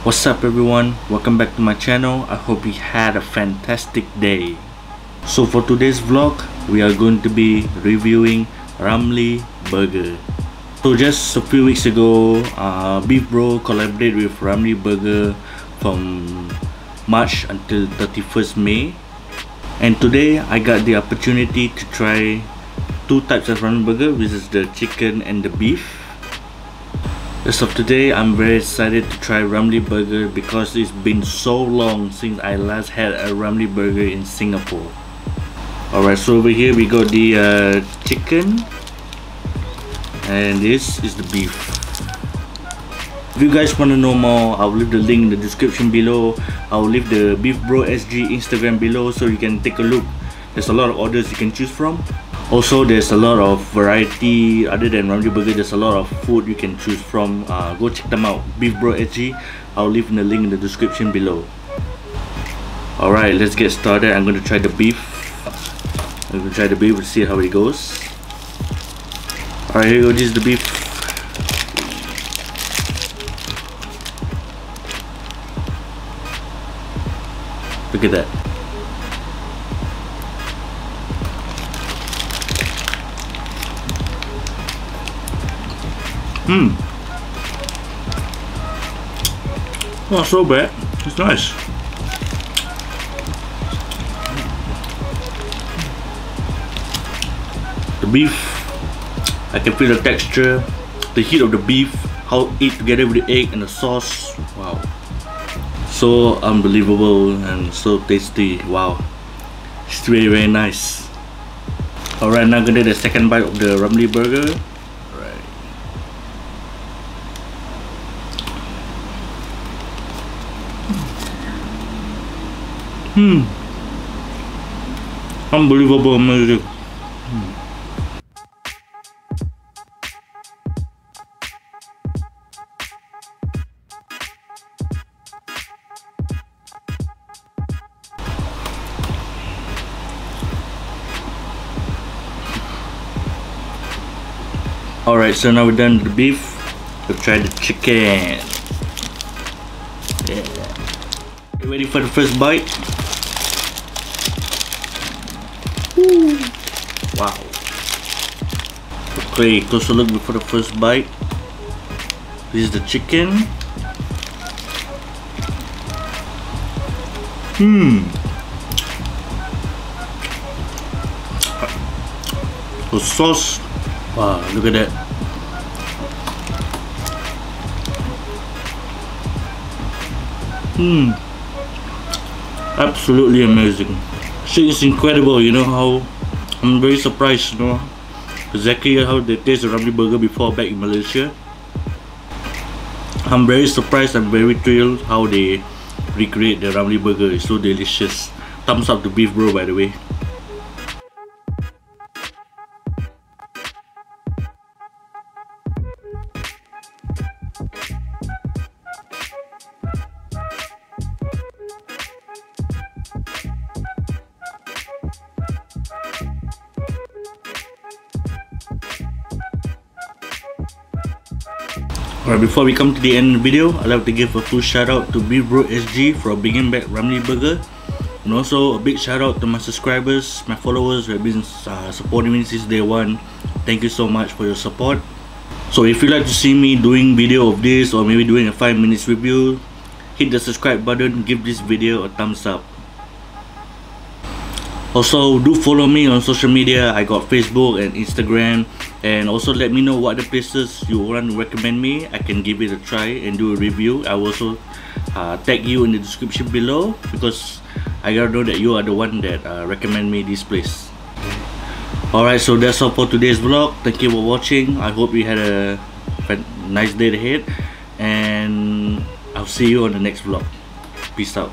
What's up everyone? Welcome back to my channel. I hope you had a fantastic day. So for today's vlog, we are going to be reviewing Ramly Burger. So just a few weeks ago, uh, Beef Bro collaborated with Ramly Burger from March until 31st May. And today I got the opportunity to try two types of Ramly Burger, which is the chicken and the beef. As of today, I'm very excited to try Ramly Burger because it's been so long since I last had a Ramly Burger in Singapore. Alright, so over here we got the uh, chicken and this is the beef. If you guys want to know more, I'll leave the link in the description below. I'll leave the Beef Bro SG Instagram below so you can take a look. There's a lot of orders you can choose from also there's a lot of variety. Other than Ramly Burger there's a lot of food you can choose from. Uh, go check them out. Beef Bro SG I'll leave the link in the description below. Alright let's get started. I'm gonna try the beef. I'm gonna try the beef and see how it goes. Alright here you go this is the beef. Look at that Hmm. Not so bad. It's nice. The beef, I can feel the texture, the heat of the beef, how it together with the egg and the sauce. Wow. So unbelievable and so tasty. Wow. It's very very nice. Alright, now I'm gonna do the second bite of the Ramly burger. Hmm. Unbelievable music. Alright, so now we're done with the beef. Let's try the chicken. Yeah. You ready for the first bite? Wow. Okay, closer look before the first bite. This is the chicken. Hmm. The sauce. Wow, look at that. Hmm. Absolutely amazing shit is incredible you know how I'm very surprised you know exactly how they taste the Ramly burger before back in Malaysia. I'm very surprised and very thrilled how they recreate the Ramly burger it's so delicious. Thumbs up to beef bro by the way Alright, before we come to the end of the video, I'd like to give a full shout out to Beef Bro SG for bringing back Ramly Burger. And also a big shout out to my subscribers, my followers who have been uh, supporting me since day one. Thank you so much for your support. So if you'd like to see me doing video of this or maybe doing a 5 minutes review, hit the subscribe button, give this video a thumbs up. Also, do follow me on social media. I got Facebook and Instagram. And also let me know what the places you want to recommend me. I can give it a try and do a review. I will also uh, tag you in the description below because I gotta know that you are the one that uh, recommend me this place. Alright, so that's all for today's vlog. Thank you for watching. I hope you had a nice day ahead. And I'll see you on the next vlog. Peace out.